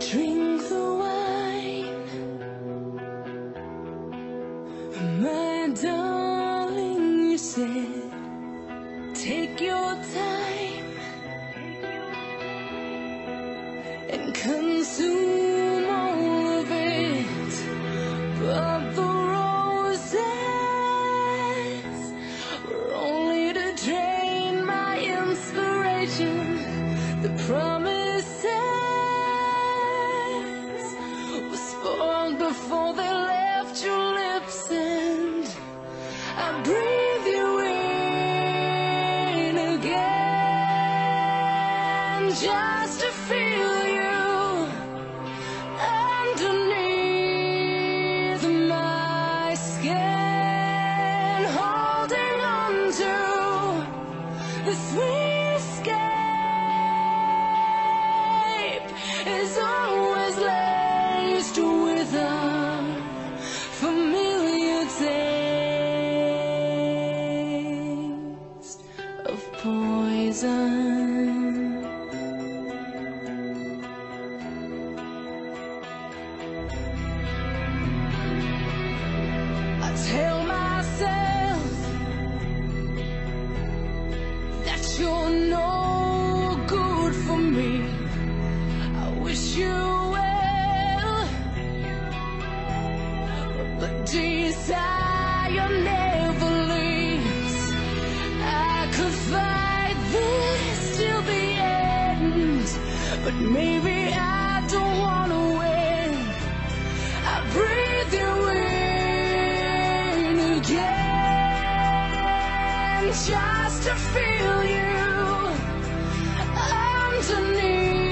Drink the wine, my darling. You said, take your time and consume before they left your lips, and I breathe you in again. Just to feel you underneath my skin, holding on to the sweet poison. I tell myself that you're no good for me. I wish you well, but but maybe I don't wanna win. I breathe you in again just to feel you underneath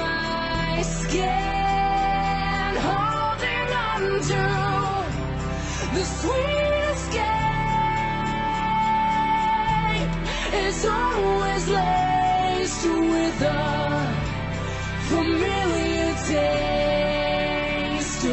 my skin, holding on to the sweet escape is always with a familiar taste.